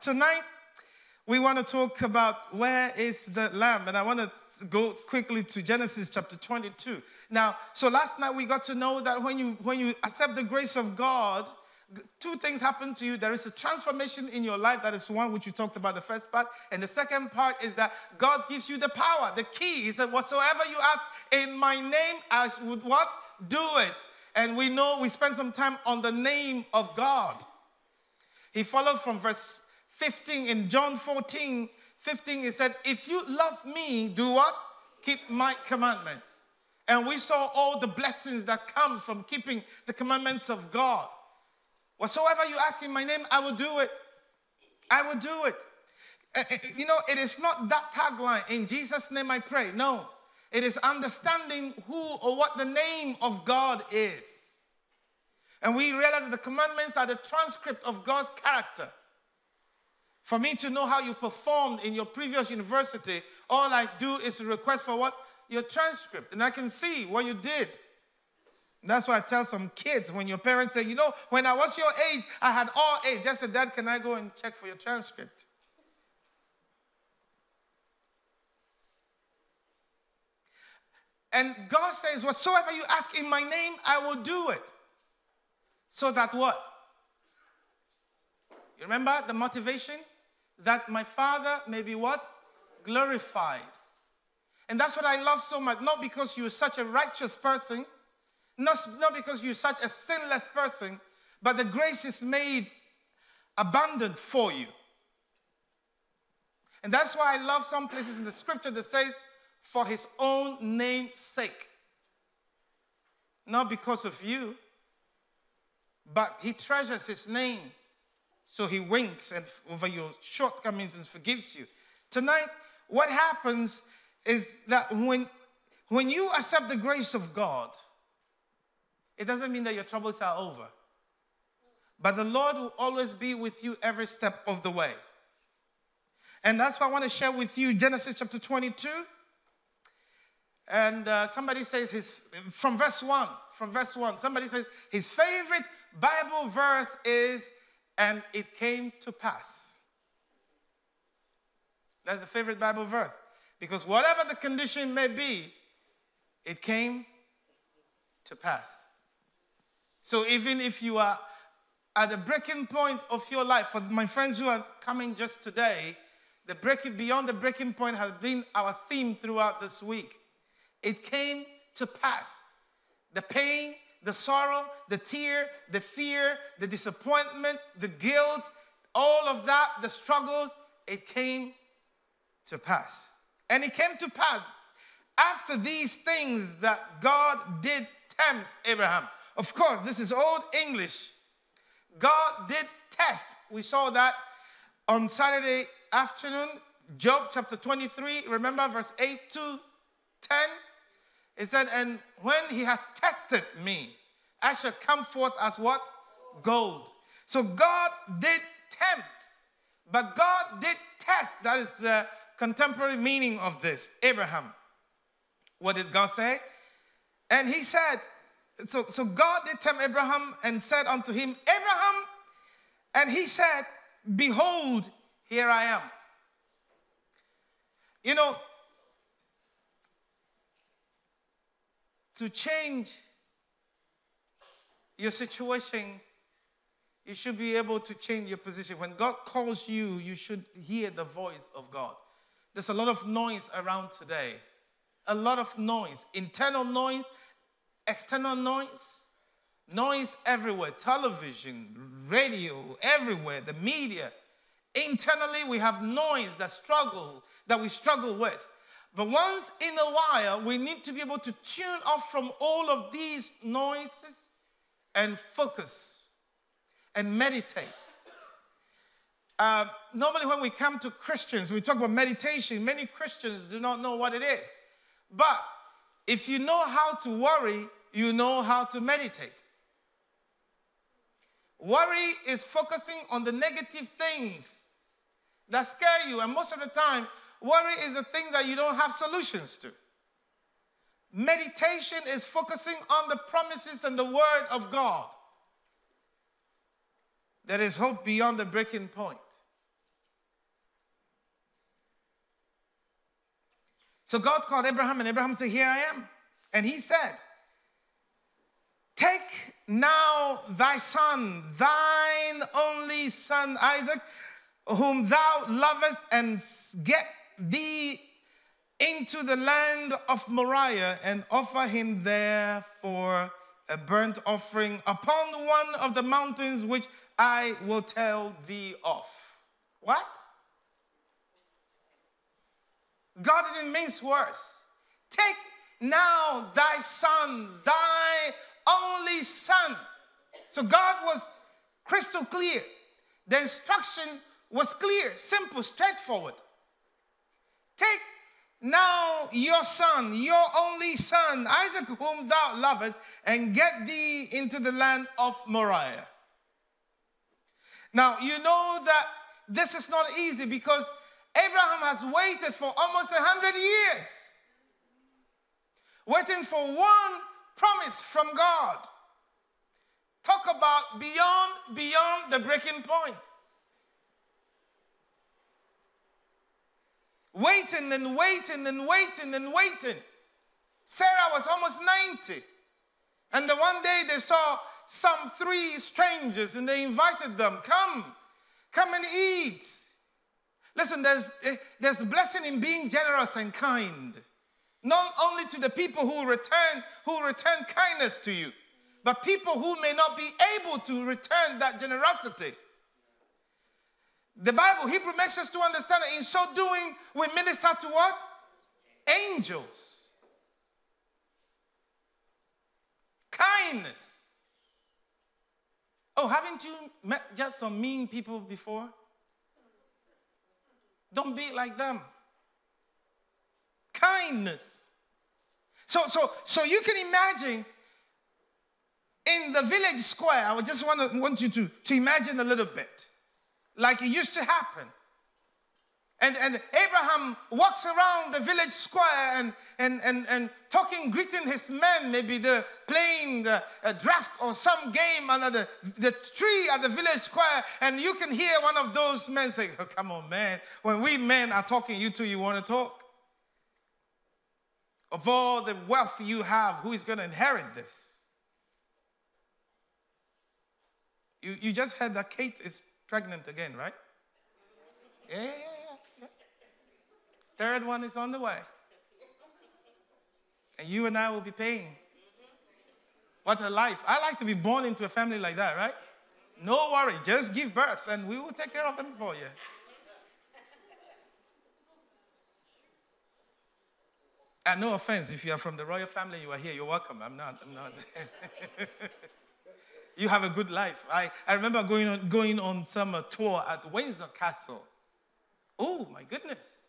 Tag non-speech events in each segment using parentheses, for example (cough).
Tonight, we want to talk about where is the lamb. And I want to go quickly to Genesis chapter 22. Now, so last night we got to know that when you when you accept the grace of God, two things happen to you. There is a transformation in your life. That is one which you talked about the first part. And the second part is that God gives you the power, the key. He said, Whatsoever you ask in my name, I would what? Do it. And we know we spend some time on the name of God. He followed from verse 15 in John 14, 15, he said, If you love me, do what? Keep my commandment. And we saw all the blessings that come from keeping the commandments of God. Whatsoever you ask in my name, I will do it. I will do it. Eh, eh, you know, it is not that tagline, in Jesus' name I pray. No. It is understanding who or what the name of God is. And we realize that the commandments are the transcript of God's character. For me to know how you performed in your previous university, all I do is request for what? Your transcript. And I can see what you did. That's why I tell some kids when your parents say, you know, when I was your age, I had all A's. Just said, Dad, can I go and check for your transcript? And God says, Whatsoever you ask in my name, I will do it. So that what? You remember the motivation? That my Father may be what? Glorified. And that's what I love so much. Not because you're such a righteous person, not, not because you're such a sinless person, but the grace is made abundant for you. And that's why I love some places in the scripture that says, for his own name's sake. Not because of you, but he treasures his name so he winks and over your shortcomings and forgives you. Tonight, what happens is that when, when you accept the grace of God, it doesn't mean that your troubles are over. But the Lord will always be with you every step of the way. And that's why I want to share with you Genesis chapter 22. And uh, somebody says his, from verse 1, from verse 1, somebody says his favorite Bible verse is and it came to pass. That's the favorite Bible verse. Because whatever the condition may be, it came to pass. So even if you are at the breaking point of your life, for my friends who are coming just today, the breaking beyond the breaking point has been our theme throughout this week. It came to pass. The pain, the sorrow, the tear, the fear, the disappointment, the guilt, all of that, the struggles, it came to pass. And it came to pass after these things that God did tempt Abraham. Of course, this is old English. God did test. We saw that on Saturday afternoon, Job chapter 23, remember verse 8 to 10? It said, And when he has tested me, I shall come forth as what? Gold. So God did tempt, but God did test. That is the contemporary meaning of this. Abraham. What did God say? And he said, so, so God did tempt Abraham and said unto him, Abraham, and he said, Behold, here I am. You know, to change your situation, you should be able to change your position. When God calls you, you should hear the voice of God. There's a lot of noise around today. A lot of noise, internal noise, external noise, noise everywhere, television, radio, everywhere, the media. Internally, we have noise that struggle, that we struggle with. But once in a while, we need to be able to tune off from all of these noises and focus and meditate. Uh, normally, when we come to Christians, we talk about meditation. Many Christians do not know what it is. But if you know how to worry, you know how to meditate. Worry is focusing on the negative things that scare you. And most of the time, Worry is the thing that you don't have solutions to. Meditation is focusing on the promises and the word of God. There is hope beyond the breaking point. So God called Abraham, and Abraham said, Here I am. And he said, Take now thy son, thine only son Isaac, whom thou lovest, and get thee into the land of Moriah and offer him there for a burnt offering upon one of the mountains which I will tell thee of. What? God didn't mince words. Take now thy son, thy only son. So God was crystal clear. The instruction was clear, simple, straightforward. Take now your son, your only son, Isaac, whom thou lovest, and get thee into the land of Moriah. Now, you know that this is not easy because Abraham has waited for almost a 100 years, waiting for one promise from God. Talk about beyond, beyond the breaking point. Waiting and waiting and waiting and waiting. Sarah was almost 90. And the one day they saw some three strangers and they invited them, come, come and eat. Listen, there's, eh, there's blessing in being generous and kind. Not only to the people who return, who return kindness to you, but people who may not be able to return that generosity. The Bible, Hebrew makes us to understand that in so doing, we minister to what? Angels. Kindness. Oh, haven't you met just some mean people before? Don't be like them. Kindness. So, so, so you can imagine in the village square, I just want, to, want you to, to imagine a little bit like it used to happen. And, and Abraham walks around the village square and, and, and, and talking, greeting his men. Maybe they're playing the, a draft or some game under the, the tree at the village square. And you can hear one of those men say, oh, Come on, man. When we men are talking, you two, you want to talk? Of all the wealth you have, who is going to inherit this? You, you just heard that Kate is pregnant again, right? Yeah, yeah, yeah, yeah. Third one is on the way. And you and I will be paying. What a life. I like to be born into a family like that, right? No worry, just give birth and we will take care of them for you. And no offense, if you are from the royal family, you are here, you're welcome. I'm not, I'm not. (laughs) you have a good life. I, I remember going on, going on some uh, tour at Windsor Castle. Oh, my goodness.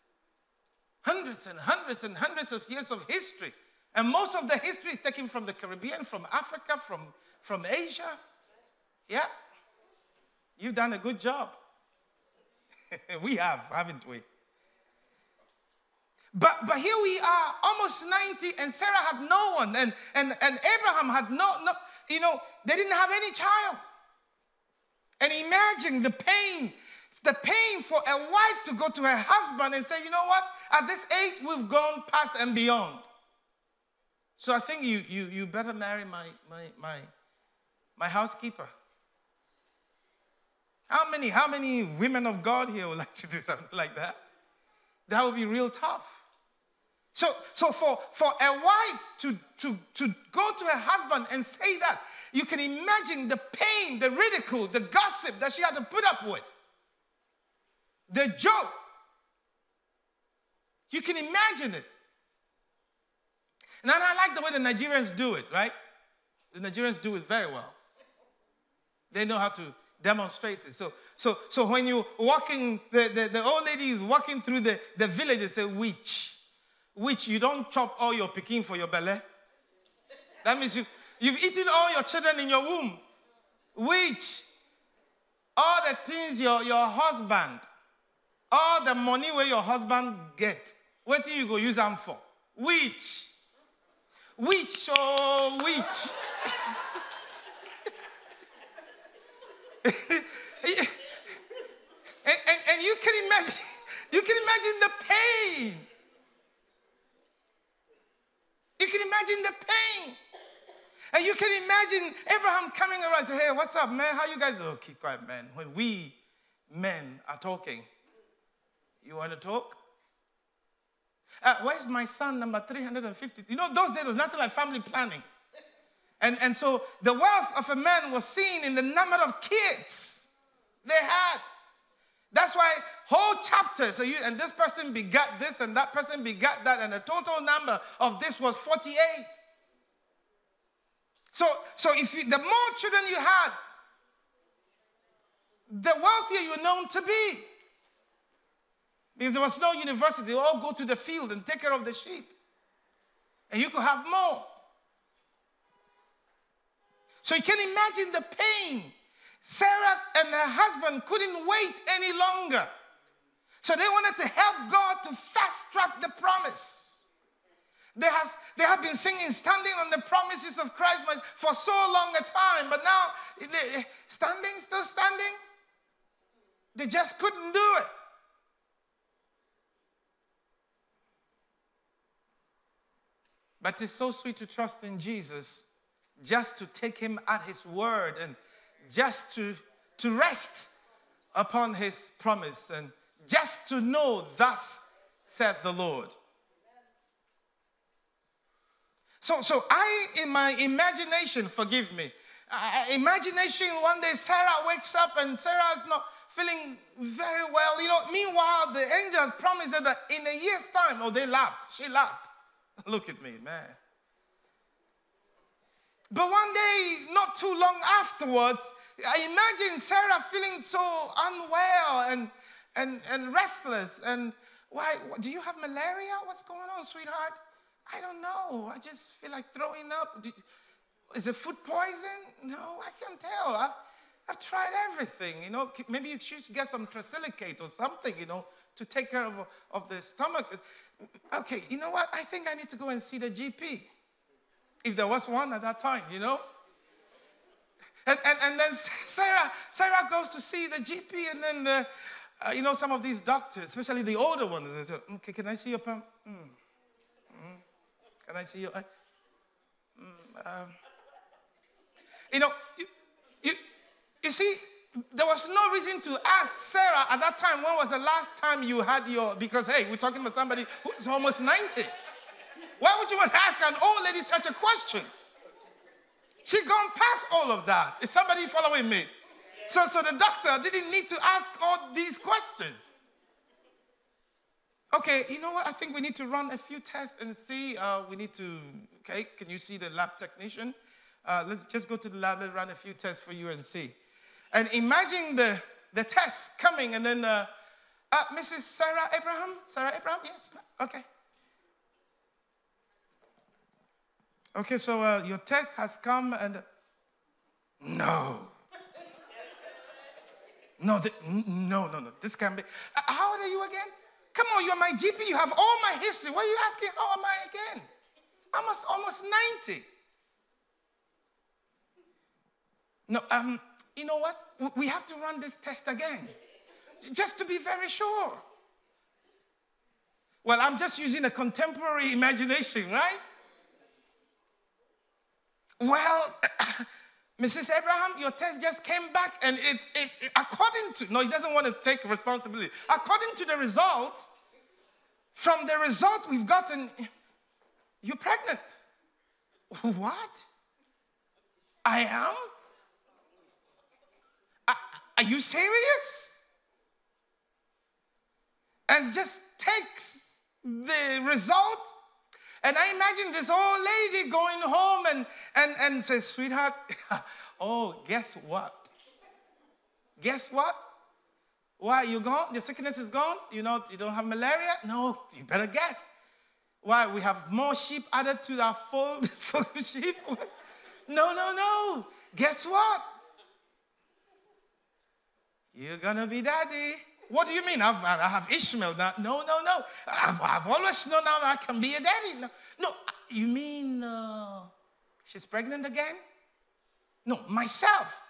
Hundreds and hundreds and hundreds of years of history. And most of the history is taken from the Caribbean, from Africa, from, from Asia. Yeah. You've done a good job. (laughs) we have, haven't we? But, but here we are, almost 90, and Sarah had no one, and, and, and Abraham had no, no, you know, they didn't have any child. And imagine the pain, the pain for a wife to go to her husband and say, you know what, at this age, we've gone past and beyond. So I think you, you, you better marry my, my, my, my housekeeper. How many, how many women of God here would like to do something like that? That would be real tough. So, so for, for a wife to, to, to go to her husband and say that, you can imagine the pain, the ridicule, the gossip that she had to put up with, the joke. You can imagine it. And I like the way the Nigerians do it, right? The Nigerians do it very well. They know how to demonstrate it. So, so, so when you're walking, the, the, the old lady is walking through the, the village, they say, witch which you don't chop all your picking for your belly. That means you, you've eaten all your children in your womb. Which all the things your, your husband, all the money where your husband get, what do you go use them for? Which? Which, oh, which? (laughs) and, and, and you can imagine, you can imagine the pain imagine the pain. And you Abraham coming around say, Hey, what's up, man? How you guys? Oh, keep quiet, man. When we men are talking, you want to talk? Uh, where's my son number 350? You know, those days, was nothing like family planning. And, and so the wealth of a man was seen in the number of kids they had. That's why whole chapters, so you, and this person begat this and that person begat that, and the total number of this was 48. So, so if you, the more children you had, the wealthier you're known to be. Because there was no university, they all go to the field and take care of the sheep. And you could have more. So you can imagine the pain. Sarah and her husband couldn't wait any longer. So they wanted to help God to fast track the promise. They, has, they have been singing, standing on the promises of Christ for so long a time, but now, they, standing, still standing, they just couldn't do it. But it's so sweet to trust in Jesus just to take him at his word and just to, to rest upon his promise and just to know, thus said the Lord. So, so I, in my imagination, forgive me, uh, imagination one day Sarah wakes up and Sarah is not feeling very well. You know, meanwhile, the angels promised her that in a year's time, oh, they laughed. She laughed. (laughs) Look at me, man. But one day, not too long afterwards, I imagine Sarah feeling so unwell and, and, and restless. And why? Do you have malaria? What's going on, sweetheart? I don't know. I just feel like throwing up. Is it food poison? No, I can't tell. I've, I've tried everything. You know, maybe you should get some trisilicate or something, you know, to take care of, of the stomach. Okay, you know what? I think I need to go and see the GP. If there was one at that time, you know? And, and, and then (laughs) Sarah, Sarah goes to see the GP, and then the, uh, you know, some of these doctors, especially the older ones, they say, okay, can I see your pump? Mm. Can I see your eye? Mm, um, you know, you, you, you see, there was no reason to ask Sarah at that time, when was the last time you had your, because hey, we're talking about somebody who's almost 90. Why would you want to ask an old lady such a question? She's gone past all of that. Is somebody following me? So, so the doctor didn't need to ask all these questions. Okay, you know what? I think we need to run a few tests and see. Uh, we need to, okay, can you see the lab technician? Uh, let's just go to the lab and run a few tests for you and see. And imagine the, the test coming and then, uh, uh, Mrs. Sarah Abraham? Sarah Abraham? Yes? Okay. Okay, so uh, your test has come and. No. No, the, no, no, no. This can't be. Uh, how old are you again? Come on, you're my GP. You have all my history. Why are you asking, how am I again? I'm almost, almost 90. No, um, you know what? We have to run this test again, just to be very sure. Well, I'm just using a contemporary imagination, right? Well, Mrs. Abraham, your test just came back and it, it, it, according to, no, he doesn't want to take responsibility. According to the result, from the result we've gotten, you're pregnant. What? I am? Are, are you serious? And just takes the result and I imagine this old lady going home and, and, and says, Sweetheart, (laughs) oh, guess what? Guess what? Why, you gone? The sickness is gone? You know, you don't have malaria? No, you better guess. Why, we have more sheep added to our fold (laughs) for sheep? (laughs) no, no, no. Guess what? You're gonna be daddy. What do you mean? I've, I have Ishmael now. No, no, no. I've, I've always known now I can be a daddy. No, no you mean uh, she's pregnant again? No, myself.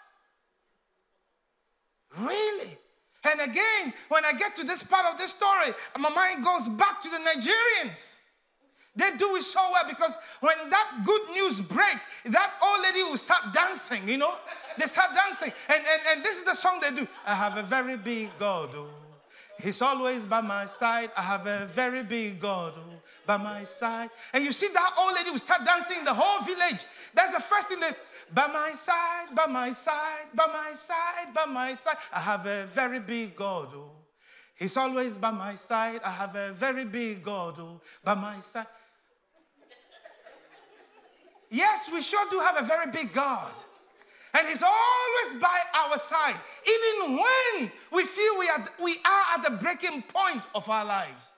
Really? And again, when I get to this part of this story, my mind goes back to the Nigerians. They do it so well because when that good news break, that old lady will start dancing, you know? They start dancing. And, and, and this is the song they do. I have a very big God. Oh. He's always by my side. I have a very big God oh, by my side. And you see that old lady will start dancing in the whole village. That's the first thing that by my side, by my side, by my side, by my side. I have a very big God. Oh. He's always by my side. I have a very big God oh, by my side. Yes, we sure do have a very big God. And He's always by our side, even when we feel we are, we are at the breaking point of our lives.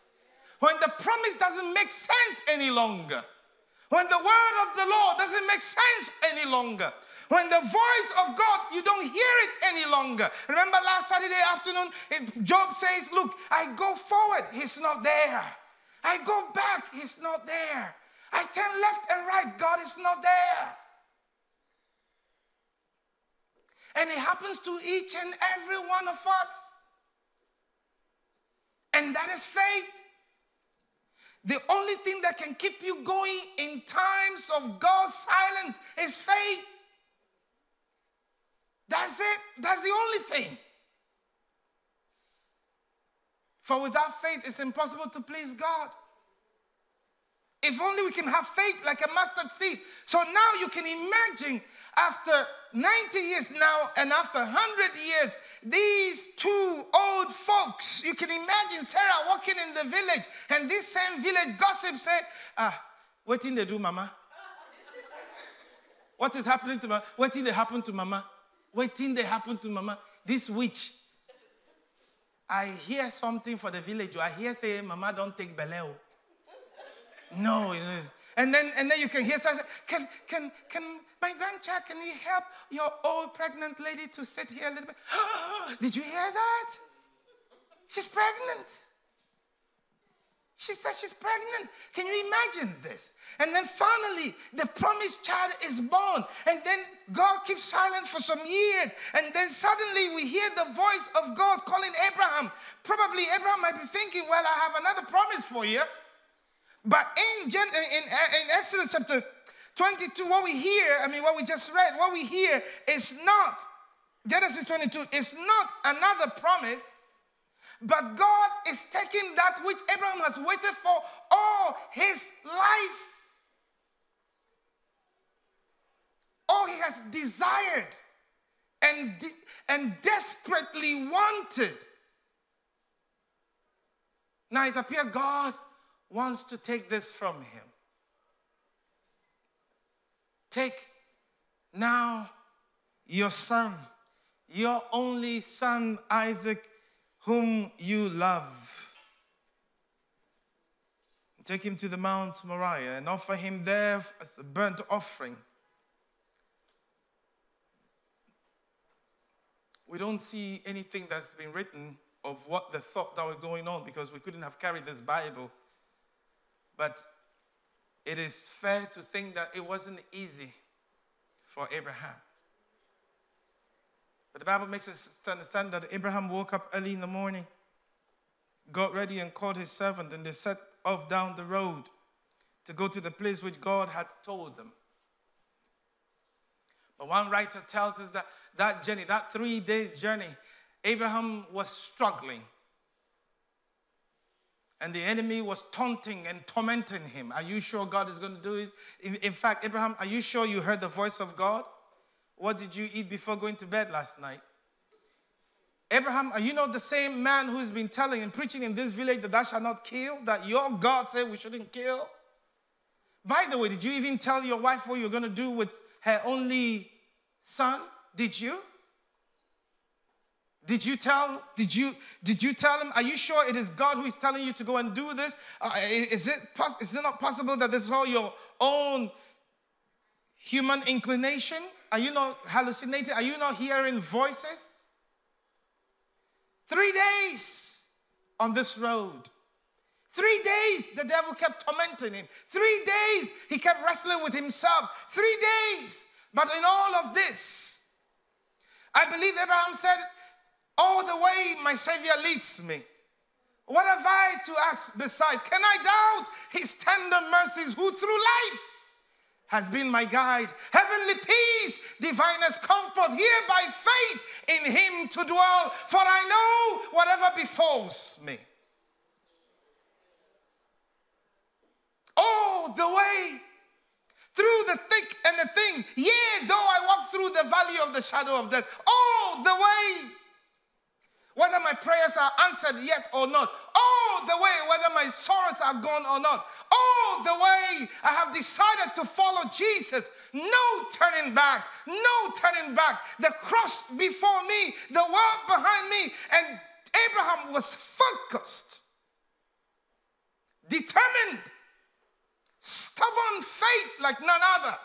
When the promise doesn't make sense any longer. When the word of the Lord doesn't make sense any longer. When the voice of God, you don't hear it any longer. Remember last Saturday afternoon, Job says, Look, I go forward, he's not there. I go back, he's not there. I turn left and right, God is not there. And it happens to each and every one of us. And that is faith. The only thing that can keep you going in times of God's silence is faith. That's it. That's the only thing. For without faith, it's impossible to please God. If only we can have faith like a mustard seed. So now you can imagine after 90 years now and after 100 years, these two old folks, you can imagine Sarah walking in the village and this same village gossip say, ah, what did they do, mama? (laughs) what is happening to mama? What did they happen to mama? What did they happen to mama? This witch. I hear something for the village. I hear say, mama don't take beleo. No, and then and then you can hear someone say, can can can my grandchild, can he help your old pregnant lady to sit here a little bit? (gasps) Did you hear that? She's pregnant. She says she's pregnant. Can you imagine this? And then finally, the promised child is born. And then God keeps silent for some years. And then suddenly we hear the voice of God calling Abraham. Probably Abraham might be thinking, well, I have another promise for you. But in, Gen- in, in Exodus chapter 22, what we hear, I mean, what we just read, what we hear is not, Genesis 22 is not another promise, but God is taking that which Abraham has waited for all his life. All he has desired and, de- and desperately wanted. Now it appears God wants to take this from him. Take now your son, your only son, Isaac, whom you love. Take him to the Mount Moriah and offer him there as a burnt offering. We don't see anything that's been written of what the thought that was going on because we couldn't have carried this Bible but it is fair to think that it wasn't easy for Abraham. But the Bible makes us understand that Abraham woke up early in the morning, got ready, and called his servant, and they set off down the road to go to the place which God had told them. But one writer tells us that that journey, that three day journey, Abraham was struggling and the enemy was taunting and tormenting him. Are you sure God is going to do it? In, in, fact, Abraham, are you sure you heard the voice of God? What did you eat before going to bed last night? Abraham, are you not the same man who's been telling and preaching in this village that thou shalt not kill? That your God said we shouldn't kill? By the way, did you even tell your wife what you're going to do with her only son? Did you? Did you tell? Did you did you tell him? Are you sure it is God who is telling you to go and do this? Uh, is it is it not possible that this is all your own human inclination? Are you not hallucinating? Are you not hearing voices? Three days on this road. Three days the devil kept tormenting him. Three days he kept wrestling with himself. Three days. But in all of this, I believe Abraham said, all the way my Savior leads me. What have I to ask beside? Can I doubt his tender mercies who through life has been my guide? Heavenly peace, divinest comfort, here by faith in him to dwell, for I know whatever befalls me. Oh, the way through the thick and the thin, yea, though I walk through the valley of the shadow of death, oh, the way whether my prayers are answered yet or not. Oh, the way, whether my sorrows are gone or not. Oh, the way I have decided to follow Jesus. No turning back. No turning back. The cross before me, the world behind me. And Abraham was focused, determined, stubborn faith like none other.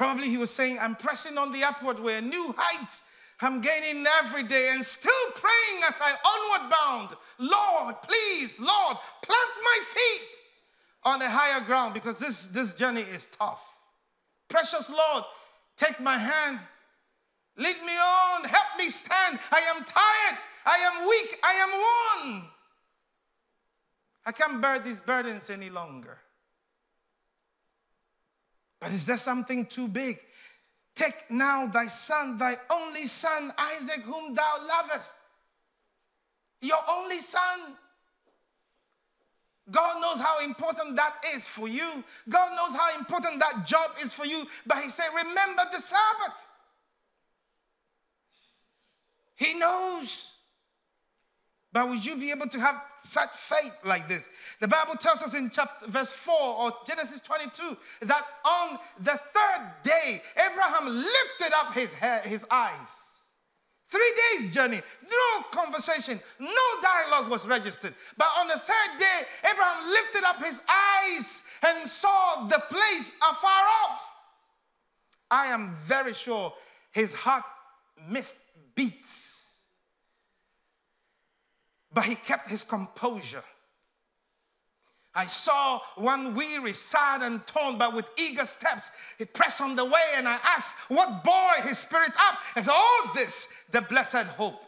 Probably he was saying, I'm pressing on the upward way, new heights I'm gaining every day, and still praying as I onward bound. Lord, please, Lord, plant my feet on a higher ground because this, this journey is tough. Precious Lord, take my hand, lead me on, help me stand. I am tired, I am weak, I am worn. I can't bear these burdens any longer. But is there something too big? Take now thy son, thy only son, Isaac, whom thou lovest. Your only son. God knows how important that is for you. God knows how important that job is for you. But He said, Remember the Sabbath. He knows. But would you be able to have such faith like this? The Bible tells us in chapter verse 4 or Genesis 22 that on the third day, Abraham lifted up his, hair, his eyes. Three days journey, no conversation, no dialogue was registered. But on the third day, Abraham lifted up his eyes and saw the place afar off. I am very sure his heart missed beats but he kept his composure. I saw one weary, sad, and torn, but with eager steps, he pressed on the way, and I asked, What bore his spirit up? And said, Oh, this, the blessed hope.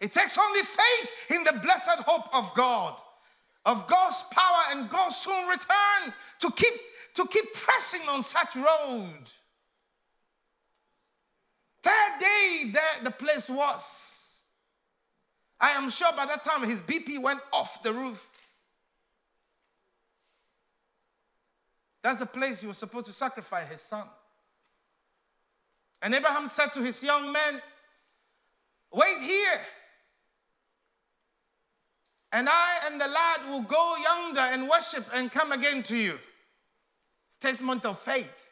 It takes only faith in the blessed hope of God, of God's power and God's soon return to keep, to keep pressing on such road. Third day, there the place was. I am sure by that time his BP went off the roof. That's the place he was supposed to sacrifice his son. And Abraham said to his young men, Wait here. And I and the lad will go yonder and worship and come again to you. Statement of faith.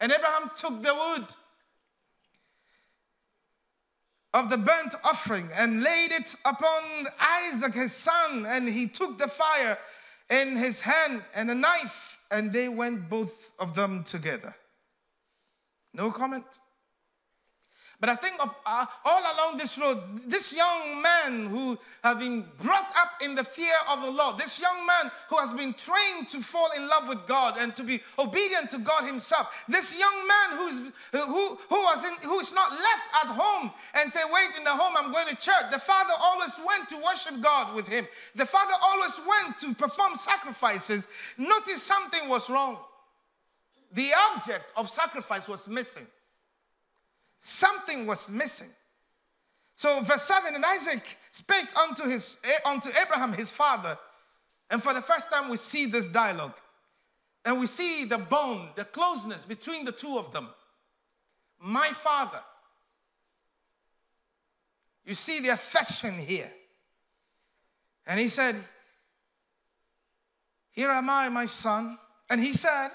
And Abraham took the wood of the burnt offering and laid it upon Isaac his son. And he took the fire in his hand and a knife, and they went both of them together. No comment. But I think of, uh, all along this road, this young man who has been brought up in the fear of the Lord, this young man who has been trained to fall in love with God and to be obedient to God Himself, this young man who's, who, who, was in, who is not left at home and say, Wait, in the home, I'm going to church. The father always went to worship God with him, the father always went to perform sacrifices. Notice something was wrong. The object of sacrifice was missing. Something was missing. So, verse 7 And Isaac spake unto, his, eh, unto Abraham his father. And for the first time, we see this dialogue. And we see the bond, the closeness between the two of them. My father. You see the affection here. And he said, Here am I, my son. And he said,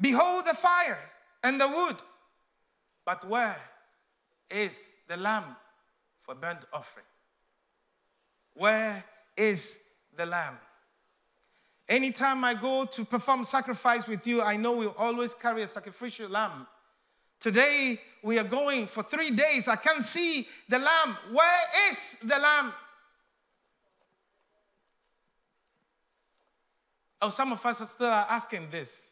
Behold the fire and the wood, but where is the lamb for burnt offering? Where is the lamb? Anytime I go to perform sacrifice with you, I know we always carry a sacrificial lamb. Today we are going for three days. I can't see the lamb. Where is the lamb? Oh, some of us are still asking this.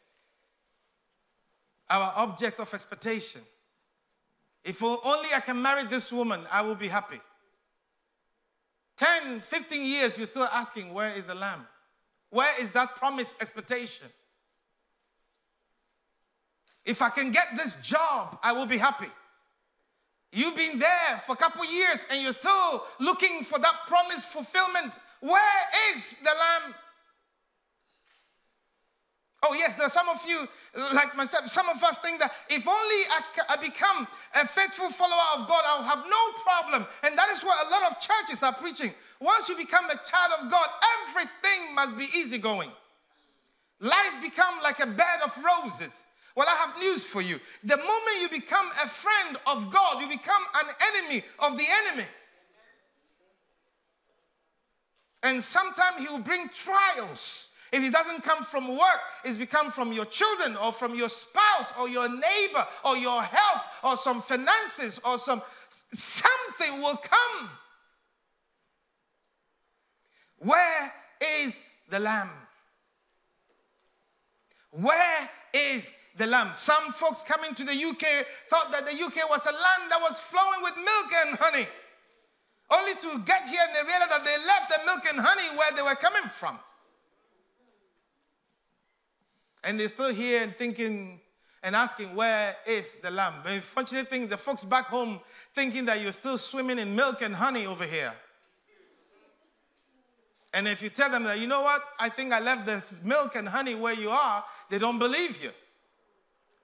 our object of expectation. If only I can marry this woman, I will be happy. 10, 15 years, you're still asking, where is the lamb? Where is that promised expectation? If I can get this job, I will be happy. You've been there for a couple years and you're still looking for that promised fulfillment. Where is the lamb? Oh, yes, there are some of you, like myself, some of us think that if only I, I, become a faithful follower of God, I'll have no problem. And that is what a lot of churches are preaching. Once you become a child of God, everything must be easygoing. Life become like a bed of roses. Well, I have news for you. The moment you become a friend of God, you become an enemy of the enemy. And sometimes he will bring trials. If it doesn't come from work, it's become from your children or from your spouse or your neighbor or your health or some finances or some something will come. Where is the lamb? Where is the lamb? Some folks coming to the UK thought that the UK was a land that was flowing with milk and honey. Only to get here and they realized that they left the milk and honey where they were coming from. And they're still here and thinking and asking, where is the lamb? But unfortunately, thing, the folks back home thinking that you're still swimming in milk and honey over here. And if you tell them that, you know what, I think I left the milk and honey where you are, they don't believe you.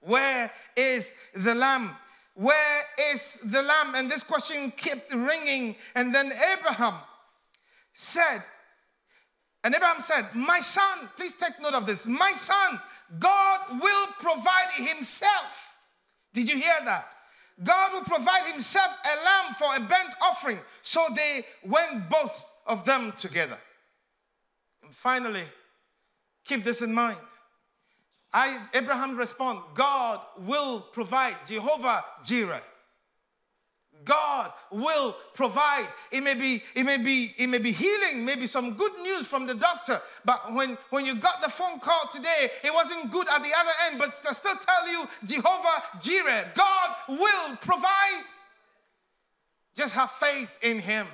Where is the lamb? Where is the lamb? And this question kept ringing. And then Abraham said, and Abraham said, My son, please take note of this. My son, God will provide himself. Did you hear that? God will provide himself a lamb for a burnt offering. So they went both of them together. And finally, keep this in mind. I, Abraham respond, God will provide, Jehovah Jireh. God will provide. It may be, it may be, it may be healing, maybe some good news from the doctor. But when, when you got the phone call today, it wasn't good at the other end. But I still tell you, Jehovah Jireh, God will provide. Just have faith in Him.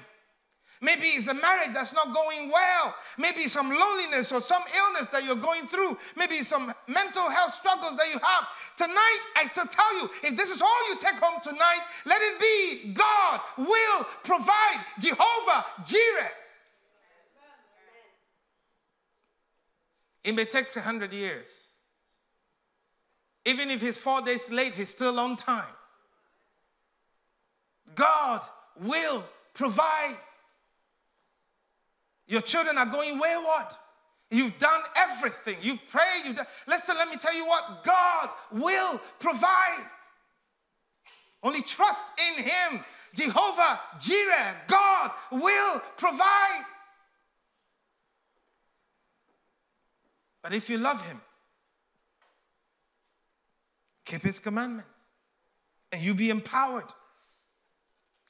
Maybe it's a marriage that's not going well. Maybe some loneliness or some illness that you're going through. Maybe some mental health struggles that you have. Tonight, I still tell you, if this is all you take home tonight, let it be God will provide. Jehovah Jireh. It may take a hundred years. Even if he's four days late, he's still on time. God will provide. Your children are going wayward. You've done everything. You pray. Done. Listen, let me tell you what God will provide. Only trust in Him. Jehovah Jireh, God will provide. But if you love Him, keep His commandments, and you be empowered.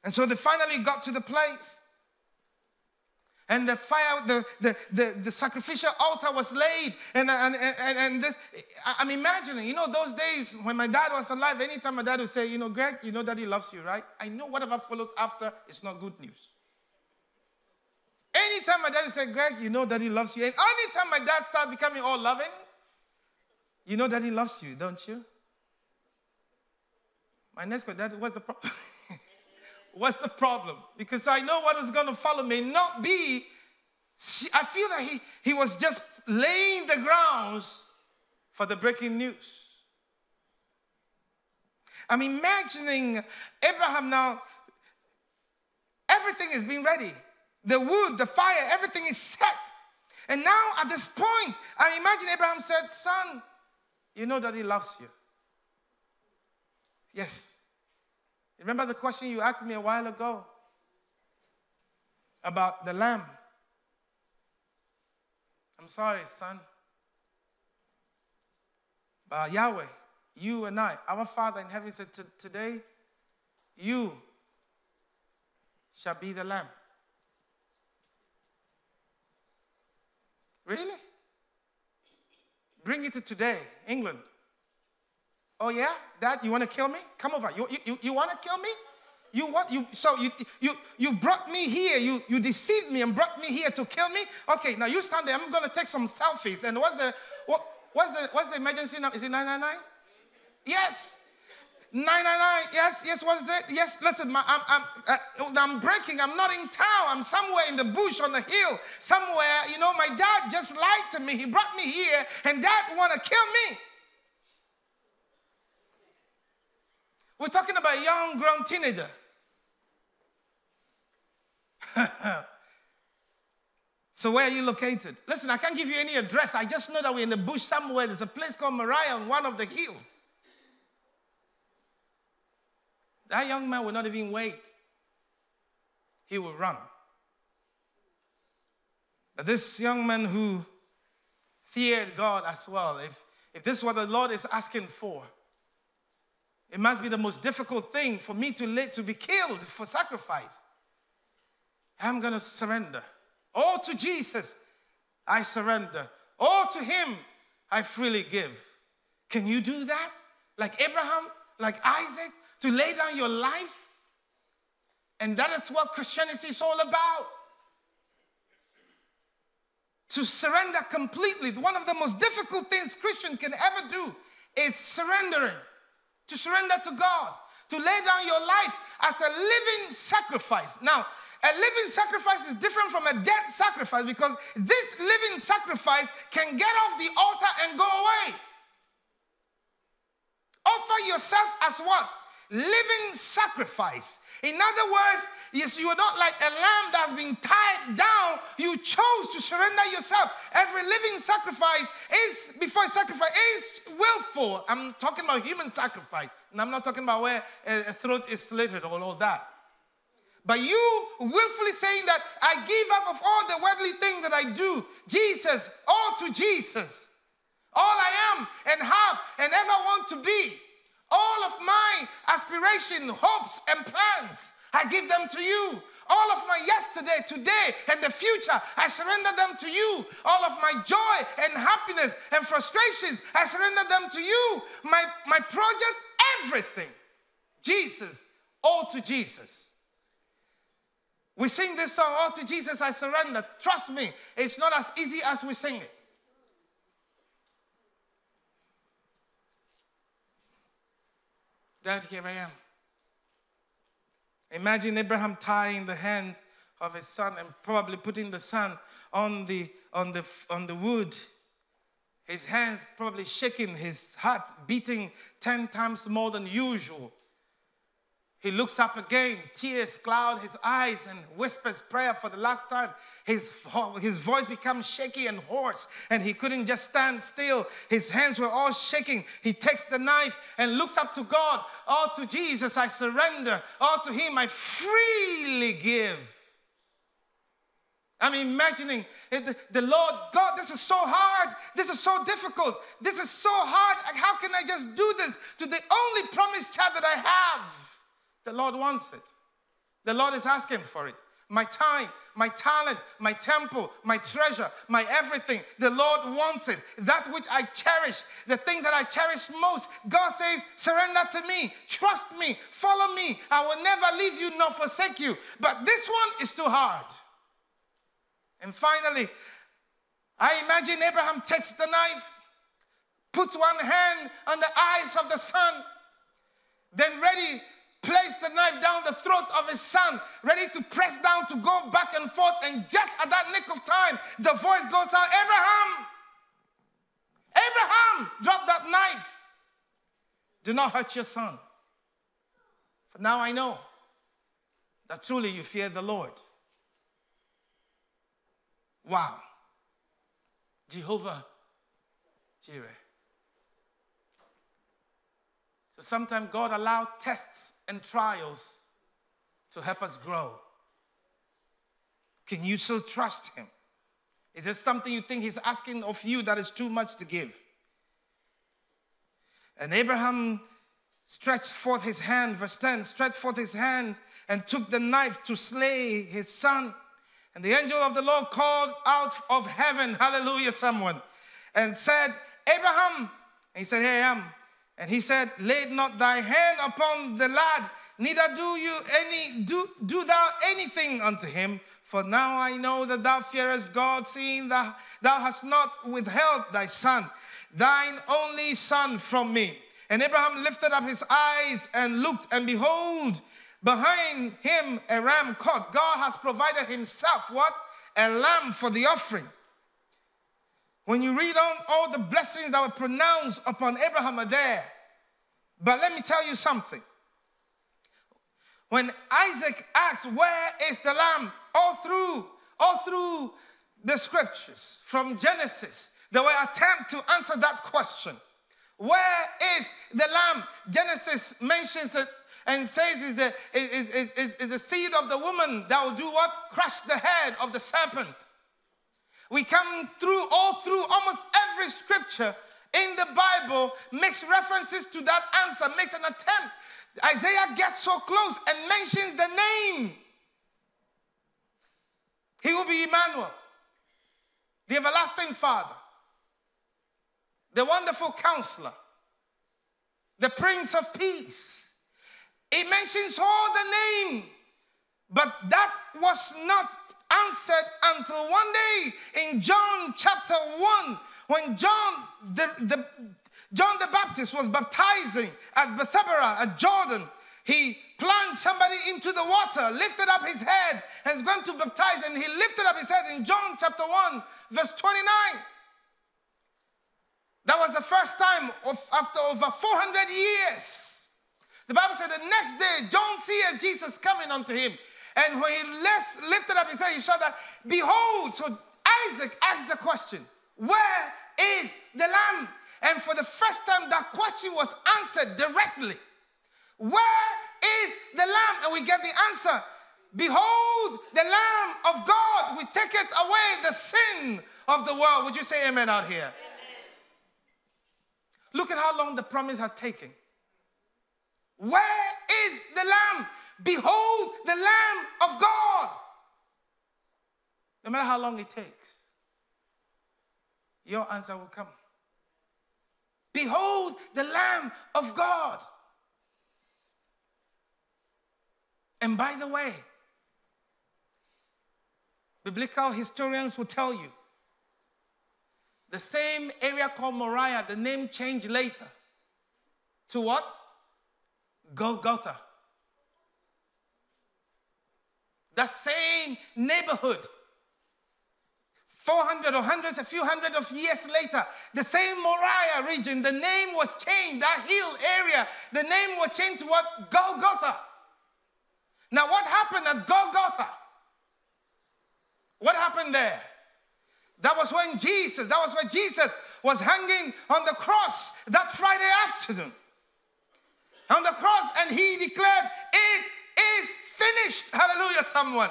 And so they finally got to the place and the fire, the, the, the, the, sacrificial altar was laid. And, uh, and, and, and this, I'm imagining, you know, those days when my dad was alive, anytime my dad would say, you know, Greg, you know that he loves you, right? I know whatever follows after is not good news. Anytime my dad would say, Greg, you know that he loves you. And anytime my dad starts becoming all loving, you know that he loves you, don't you? My next question, what's the problem? (laughs) What's the problem? Because I know what is going to follow may not be. I feel that he, he was just laying the grounds for the breaking news. I'm imagining Abraham now, everything is being ready. The wood, the fire, everything is set. And now at this point, I imagine Abraham said, Son, you know that he loves you. Yes. Remember the question you asked me a while ago about the lamb? I'm sorry, son. But Yahweh, you and I, our Father in heaven said, Today, you shall be the lamb. Really? Bring it to today, England. Oh, yeah? Dad, you want to kill me? Come over. You, you, you want to kill me? You want you so you you you brought me here. You you deceived me and brought me here to kill me. Okay, now you stand there. I'm gonna take some selfies. And what's the what what's the what's the emergency number? Is it 999? Yes. 999. Yes, yes, what's it? Yes, listen, my, I'm, I'm, uh, I'm breaking. I'm not in town. I'm somewhere in the bush on the hill. Somewhere, you know, my dad just lied to me. He brought me here, and dad want to kill me. We're talking about a young, grown teenager. (laughs) so where are you located? Listen, I can't give you any address. I just know that we're in the bush somewhere. There's a place called Moriah on one of the hills. That young man will not even wait. He will run. But this young man who feared God as well, if, if this is what the Lord is asking for, it must be the most difficult thing for me to, let, to be killed for sacrifice. I'm going to surrender. All to Jesus, I surrender. All to Him, I freely give. Can you do that? Like Abraham, like Isaac, to lay down your life? And that is what Christianity is all about. To surrender completely. One of the most difficult things Christian can ever do is surrendering. To surrender to God. To lay down your life as a living sacrifice. Now, a living sacrifice is different from a dead sacrifice because this living sacrifice can get off the altar and go away. Offer yourself as what? Living sacrifice. In other words, you are not like a lamb that's been tied down. You chose to surrender yourself. Every living sacrifice is, before sacrifice, is willful. I'm talking about human sacrifice. And I'm not talking about where a throat is slitted or all that. But you willfully saying that I give up of all the worldly things that I do, Jesus, all to Jesus. All I am and have and ever want to be. All of my aspiration, hopes, and plans, I give them to you. All of my yesterday, today, and the future, I surrender them to you. All of my joy and happiness and frustrations, I surrender them to you. My, my project, everything. Jesus, all to Jesus. We sing this song, All to Jesus I surrender. Trust me, it's not as easy as we sing it. Dad, here I am. Imagine Abraham tying the hands of his son and probably putting the son on the, on the, on the wood. His hands probably shaking, his heart beating 10 times more than usual. He looks up again, tears cloud his eyes, and whispers prayer for the last time. His, his voice becomes shaky and hoarse, and he couldn't just stand still. His hands were all shaking. He takes the knife and looks up to God. All to Jesus I surrender, all to Him I freely give. I'm imagining the Lord, God, this is so hard. This is so difficult. This is so hard. How can I just do this to the only promised child that I have? The Lord wants it. The Lord is asking for it. My time, my talent, my temple, my treasure, my everything. The Lord wants it. That which I cherish, the things that I cherish most. God says, surrender to me, trust me, follow me. I will never leave you nor forsake you. But this one is too hard. And finally, I imagine Abraham takes the knife, puts one hand on the eyes of the son, then ready placed the knife down the throat of his son, ready to press down to go back and forth. And just at that nick of time, the voice goes out Abraham, Abraham, drop that knife. Do not hurt your son. For now I know that truly you fear the Lord. Wow. Jehovah Jireh. So sometimes God allows tests and trials to help us grow. Can you still trust Him? Is there something you think He's asking of you that is too much to give? And Abraham stretched forth his hand, verse 10, stretched forth his hand and took the knife to slay his son. And the angel of the Lord called out of heaven, hallelujah, someone, and said, Abraham, and he said, Here I am. And he said, Lay not thy hand upon the lad, neither do you any do, do thou anything unto him. For now I know that thou fearest God, seeing that thou hast not withheld thy son, thine only son from me. And Abraham lifted up his eyes and looked, and behold, behind him a ram caught. God has provided himself what? A lamb for the offering. When you read on, all the blessings that were pronounced upon Abraham are there. But let me tell you something. When Isaac asks, Where is the lamb? All through, all through the scriptures, from Genesis, there were attempts to answer that question. Where is the lamb? Genesis mentions it and says is the, is, is, is, is the seed of the woman that will do what? Crush the head of the serpent. We come through all through almost every scripture in the Bible makes references to that answer, makes an attempt. Isaiah gets so close and mentions the name. He will be Emmanuel, the everlasting Father, the wonderful counselor, the Prince of Peace. He mentions all the name, but that was not answered until one day in John chapter 1 when John the, the, John the Baptist was baptizing at Bethabara at Jordan. He plunged somebody into the water, lifted up his head, and is going to baptize. And he lifted up his head in John chapter 1, verse 29. That was the first time of, after over 400 years. The Bible said the next day, John sees Jesus coming unto him. And when he lifted up his head, he saw that, behold, so Isaac asked the question, where is the lamb? And for the first time, that question was answered directly. Where is the lamb? And we get the answer. Behold, the lamb of God, we taketh away the sin of the world. Would you say amen out here? Amen. Look at how long the promise has taken. Where is the lamb? Behold the Lamb of God. No matter how long it takes, your answer will come. Behold the Lamb of God. And by the way, biblical historians will tell you the same area called Moriah, the name changed later to what? Golgotha the same neighborhood. 400 or hundreds, a few hundred of years later, the same Moriah region, the name was changed, that hill area, the name was changed to what? Golgotha. Now, what happened at Golgotha? What happened there? That was when Jesus, that was where Jesus was hanging on the cross that Friday afternoon. On the cross, and he declared, finished. Hallelujah, someone.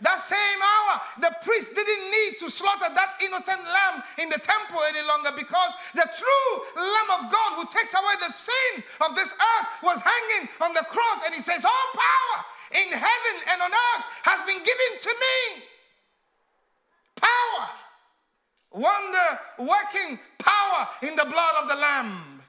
That same hour, the priest didn't need to slaughter that innocent lamb in the temple any longer because the true Lamb of God who takes away the sin of this earth was hanging on the cross. And he says, All power in heaven and on earth has been given to me. Power, wonder working power in the blood of the Lamb,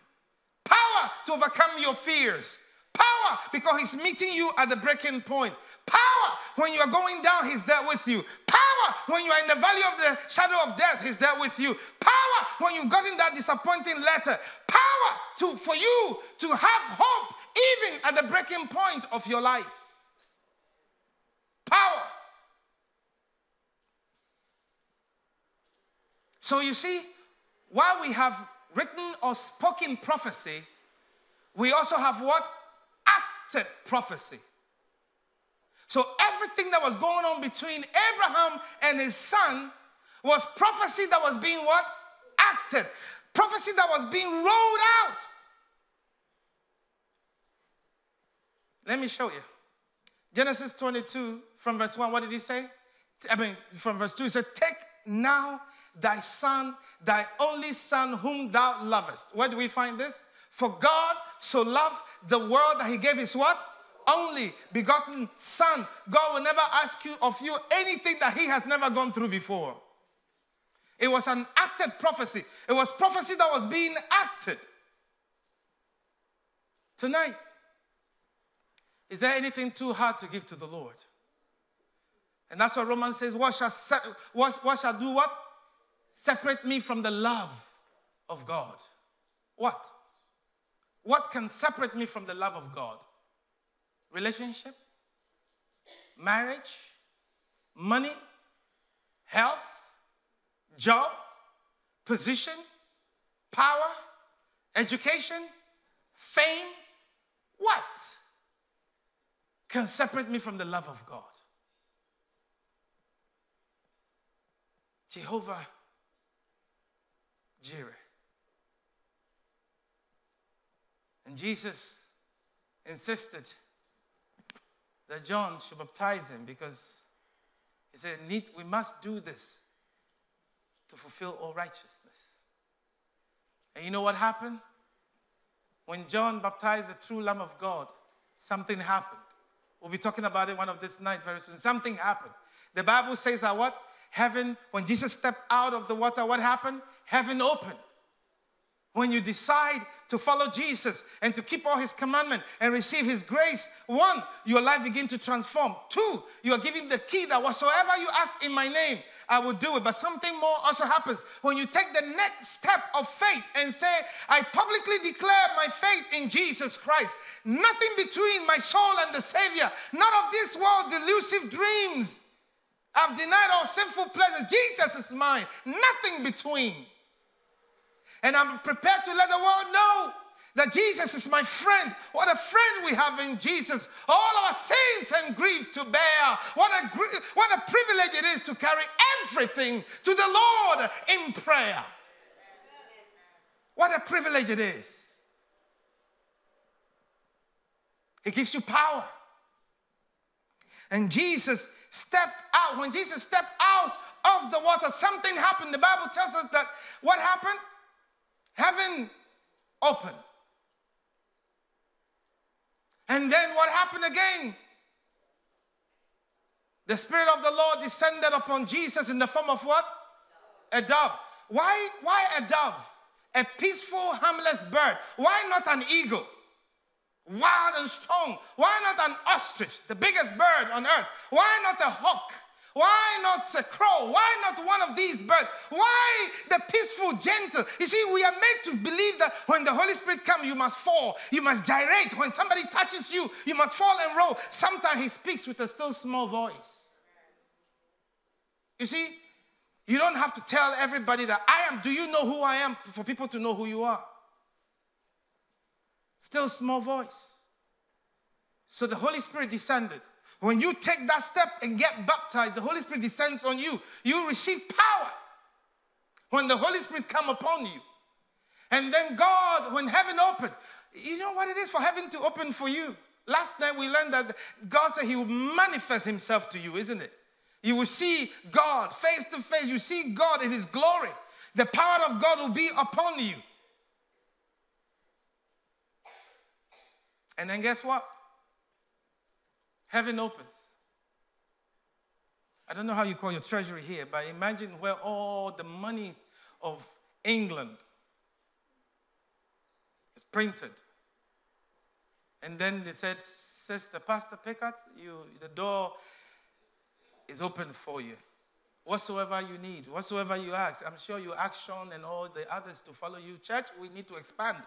power to overcome your fears, Power because he's meeting you at the breaking point. Power when you are going down, he's there with you. Power when you are in the valley of the shadow of death, he's there with you. Power when you've gotten that disappointing letter. Power to, for you to have hope even at the breaking point of your life. Power. So you see, while we have written or spoken prophecy, we also have what? Acted prophecy. So everything that was going on between Abraham and his son was prophecy that was being what? Acted. Prophecy that was being rolled out. Let me show you. Genesis 22 from verse 1, what did he say? I mean, from verse 2, he said, Take now thy son, thy only son, whom thou lovest. Where do we find this? For God so loved the world that he gave his what? Only begotten son. God will never ask you of you anything that he has never gone through before. It was an acted prophecy. It was prophecy that was being acted. tonight. Is there anything too hard to give to the Lord? And that's what Romans says. What shall, what, what shall do what? Separate me from the love of God. What? What can separate me from the love of God? Relationship? Marriage? Money? Health? Job? Position? Power? Education? Fame? What can separate me from the love of God? Jehovah Jireh. And Jesus insisted that John should baptize him because he said, We must do this to fulfill all righteousness. And you know what happened? When John baptized the true Lamb of God, something happened. We'll be talking about it one of this night very soon. Something happened. The Bible says that what? Heaven, when Jesus stepped out of the water, what happened? Heaven opened. When you decide to follow Jesus and to keep all his commandment and receive his grace, one, your life begin to transform. Two, you are given the key that whatsoever you ask in my name, I will do it. But something more also happens when you take the next step of faith and say, I publicly declare my faith in Jesus Christ. Nothing between my soul and the Savior, none of this world delusive dreams. I've denied all sinful pleasures. Jesus is mine, nothing between. And I'm prepared to let the world know that Jesus is my friend. What a friend we have in Jesus. All our sins and grief to bear. What a, what a privilege it is to carry everything to the Lord in prayer. What a privilege it is. It gives you power. And Jesus stepped out. When Jesus stepped out of the water, something happened. The Bible tells us that what happened? Heaven opened. And then what happened again? The Spirit of the Lord descended upon Jesus in the form of what? A dove. Why, why a dove? A peaceful, harmless bird. Why not an eagle? Wild and strong. Why not an ostrich, the biggest bird on earth? Why not a hawk? Why not a crow? Why not one of these birds? Why the peaceful, gentle? You see, we are made to believe that when the Holy Spirit comes, you must fall. You must gyrate. When somebody touches you, you must fall and roll. Sometimes he speaks with a still small voice. You see, you don't have to tell everybody that I am. Do you know who I am for people to know who you are? Still small voice. So the Holy Spirit descended. When you take that step and get baptized, the Holy Spirit descends on you. You receive power when the Holy Spirit come upon you. And then God, when heaven opened, you know what it is for heaven to open for you? Last night we learned that God said he will manifest himself to you, isn't it? You will see God face to face. You see God in his glory. The power of God will be upon you. And then guess what? Heaven opens. I don't know how you call your treasury here, but imagine where all the money of England is printed. And then they said, Sister Pastor Pickett, you the door is open for you. Whatsoever you need, whatsoever you ask, I'm sure you ask Sean and all the others to follow you. Church, we need to expand.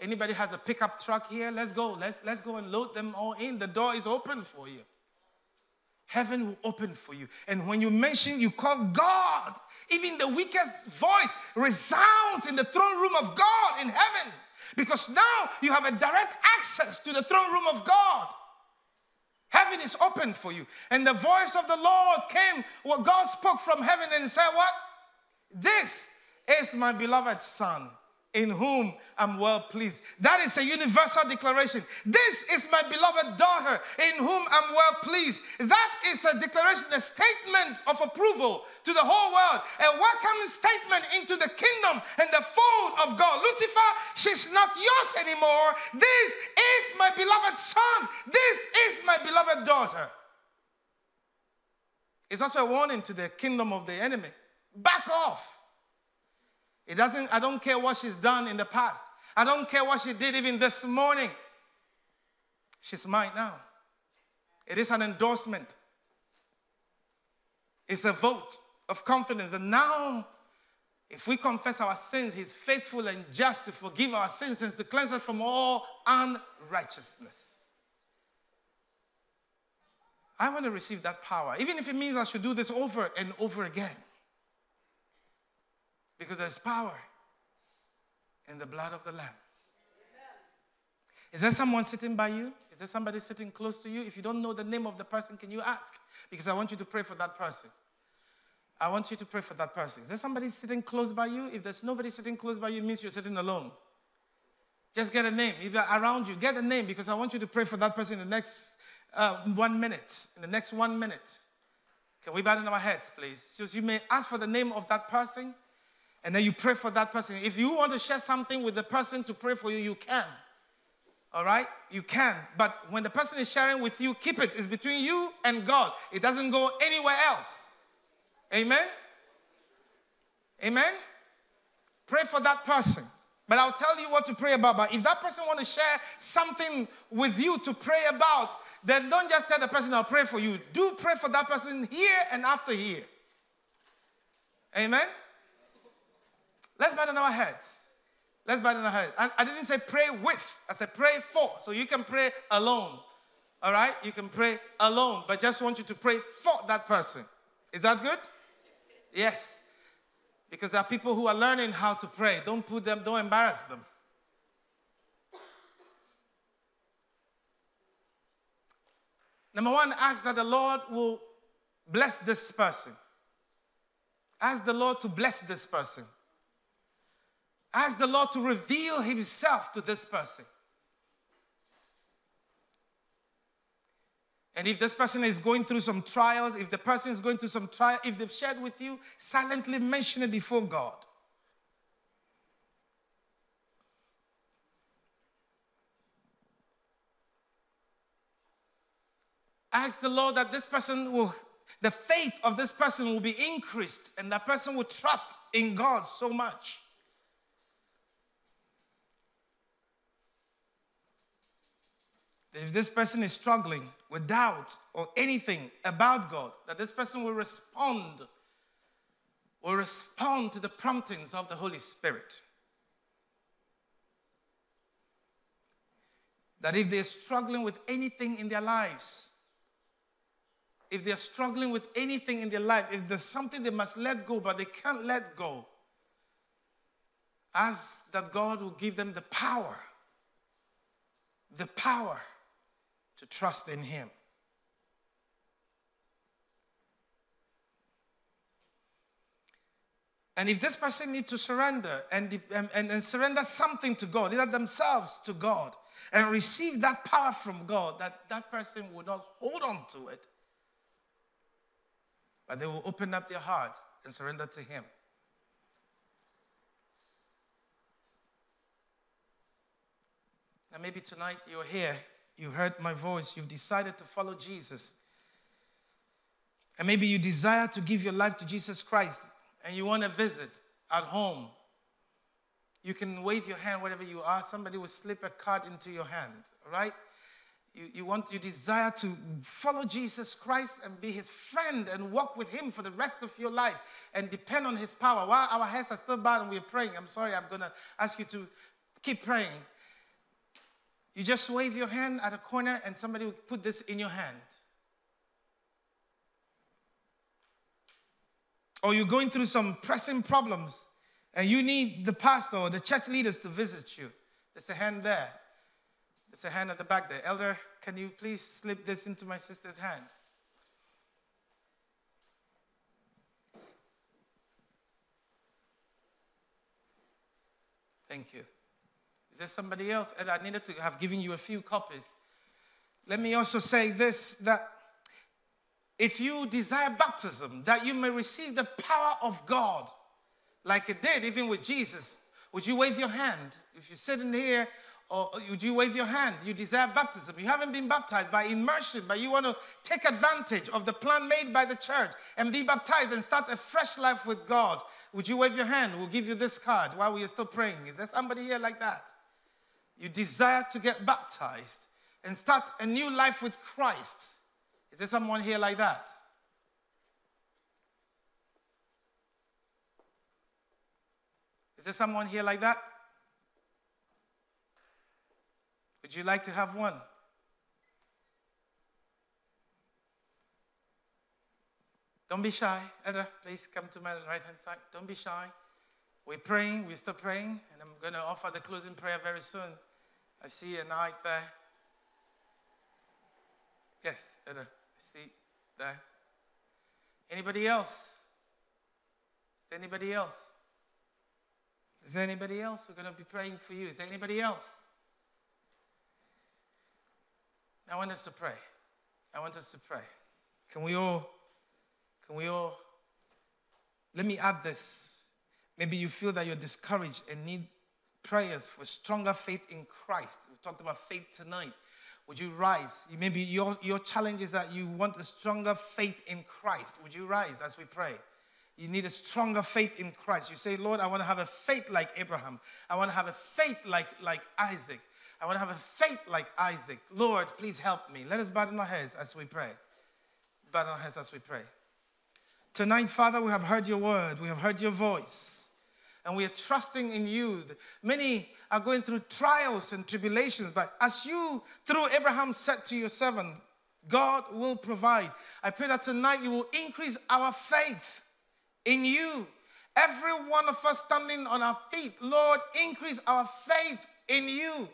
Anybody has a pickup truck here? Let's go. Let's, let's go and load them all in. The door is open for you. Heaven will open for you. And when you mention, you call God, even the weakest voice resounds in the throne room of God in heaven. Because now you have a direct access to the throne room of God. Heaven is open for you. And the voice of the Lord came, what God spoke from heaven and said, What? This is my beloved Son in whom I'm well pleased. That is a universal declaration. This is my beloved daughter in whom I'm well pleased. That is a declaration, a statement of approval to the whole world, a welcoming statement into the kingdom and the fold of God. Lucifer, she's not yours anymore. This is my beloved son. This is my beloved daughter. It's also a warning to the kingdom of the enemy. Back off. It doesn't, I don't care what she's done in the past. I don't care what she did even this morning. She's mine now. It is an endorsement, it's a vote of confidence. And now, if we confess our sins, He's faithful and just to forgive our sins and to cleanse us from all unrighteousness. I want to receive that power, even if it means I should do this over and over again. Because there's power in the blood of the Lamb. Is there someone sitting by you? Is there somebody sitting close to you? If you don't know the name of the person, can you ask? Because I want you to pray for that person. I want you to pray for that person. Is there somebody sitting close by you? If there's nobody sitting close by you, it means you're sitting alone. Just get a name. If you're around you, get a name because I want you to pray for that person in the next uh, one minute. In the next one minute. Can we bow down our heads, please? So you may ask for the name of that person and then you pray for that person. If you want to share something with the person to pray for you, you can. All right? You can. But when the person is sharing with you, keep it. It's between you and God. It doesn't go anywhere else. Amen? Amen? Pray for that person. But I'll tell you what to pray about. But if that person want to share something with you to pray about, then don't just tell the person I'll pray for you. Do pray for that person here and after here. Amen? Let's bow down our heads. Let's bow down our heads. And I didn't say pray with, I said pray for. So you can pray alone. All right? You can pray alone, but just want you to pray for that person. Is that good? Yes. Because there are people who are learning how to pray. Don't put them, don't embarrass them. Number one, ask that the Lord will bless this person. Ask the Lord to bless this person. Ask the Lord to reveal Himself to this person. And if this person is going through some trials, if the person is going through some trial, if they've shared with you, silently mention it before God. Ask the Lord that this person will, the faith of this person will be increased and that person will trust in God so much. If this person is struggling with doubt or anything about God, that this person will respond, will respond to the promptings of the Holy Spirit. That if they're struggling with anything in their lives, if they're struggling with anything in their life, if there's something they must let go, but they can't let go, ask that God will give them the power, the power to trust in Him. And if this person needs to surrender and, and, and, surrender something to God, either themselves to God, and receive that power from God, that that person will not hold on to it, but they will open up their heart and surrender to Him. And maybe tonight you're here you heard my voice, you've decided to follow Jesus. And maybe you desire to give your life to Jesus Christ and you want to visit at home. You can wave your hand wherever you are. Somebody will slip a card into your hand, right? You, you want, you desire to follow Jesus Christ and be his friend and walk with him for the rest of your life and depend on his power. While our heads are still bowed and we're praying, I'm sorry, I'm going to ask you to keep praying. You just wave your hand at a corner and somebody will put this in your hand. Or you're going through some pressing problems and you need the pastor or the church leaders to visit you. There's a hand there. There's a hand at the back there. Elder, can you please slip this into my sister's hand? Thank you. Is there somebody else? And I needed to have given you a few copies. Let me also say this that if you desire baptism, that you may receive the power of God, like it did even with Jesus, would you wave your hand? If you're sitting here, or would you wave your hand? You desire baptism. You haven't been baptized by immersion, but you want to take advantage of the plan made by the church and be baptized and start a fresh life with God. Would you wave your hand? We'll give you this card while we are still praying. Is there somebody here like that? You desire to get baptized and start a new life with Christ. Is there someone here like that? Is there someone here like that? Would you like to have one? Don't be shy. Edda, please come to my right hand side. Don't be shy. We're praying, we're still praying, and I'm going to offer the closing prayer very soon. I see a night there. Yes, I see there. Anybody else? Is there anybody else? Is there anybody else? We're going to be praying for you. Is there anybody else? I want us to pray. I want us to pray. Can we all, can we all, let me add this. Maybe you feel that you're discouraged and need prayers for stronger faith in Christ. We talked about faith tonight. Would you rise? Maybe your, your challenge is that you want a stronger faith in Christ. Would you rise as we pray? You need a stronger faith in Christ. You say, Lord, I want to have a faith like Abraham. I want to have a faith like, like Isaac. I want to have a faith like Isaac. Lord, please help me. Let us bow our heads as we pray. Bow our heads as we pray. Tonight, Father, we have heard your word, we have heard your voice, and we are trusting in you. Many are going through trials and tribulations, but as you, through Abraham, said to your servant, God will provide. I pray that tonight you will increase our faith in you. Every one of us standing on our feet, Lord, increase our faith in you.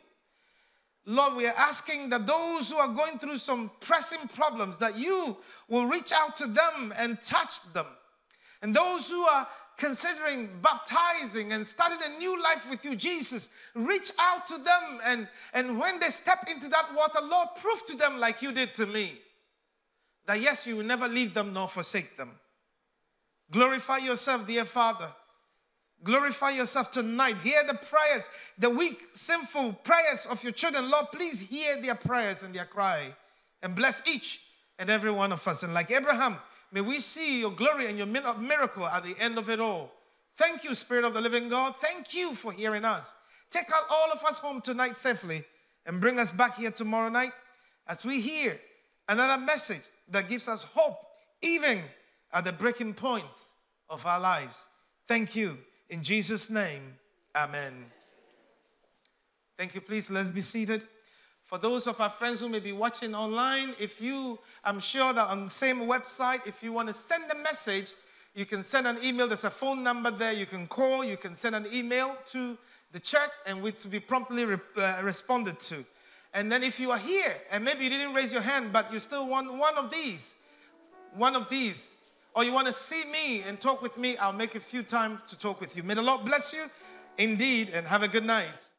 Lord, we are asking that those who are going through some pressing problems, that you will reach out to them and touch them. And those who are considering baptizing and starting a new life with you, Jesus, reach out to them. And, and when they step into that water, Lord, prove to them like you did to me that yes, you will never leave them nor forsake them. Glorify yourself, dear Father. Glorify yourself tonight. Hear the prayers, the weak, sinful prayers of your children. Lord, please hear their prayers and their cry and bless each and every one of us. And like Abraham, may we see your glory and your miracle at the end of it all. Thank you, Spirit of the living God. Thank you for hearing us. Take out all of us home tonight safely and bring us back here tomorrow night as we hear another message that gives us hope, even at the breaking points of our lives. Thank you. In Jesus' name, amen. Thank you. Please, let's be seated. For those of our friends who may be watching online, if you, I'm sure that on the same website, if you want to send a message, you can send an email. There's a phone number there. You can call. You can send an email to the church and we to be promptly re- uh, responded to. And then if you are here and maybe you didn't raise your hand, but you still want one of these, one of these, or you want to see me and talk with me, I'll make a few time to talk with you. May the Lord bless you indeed and have a good night.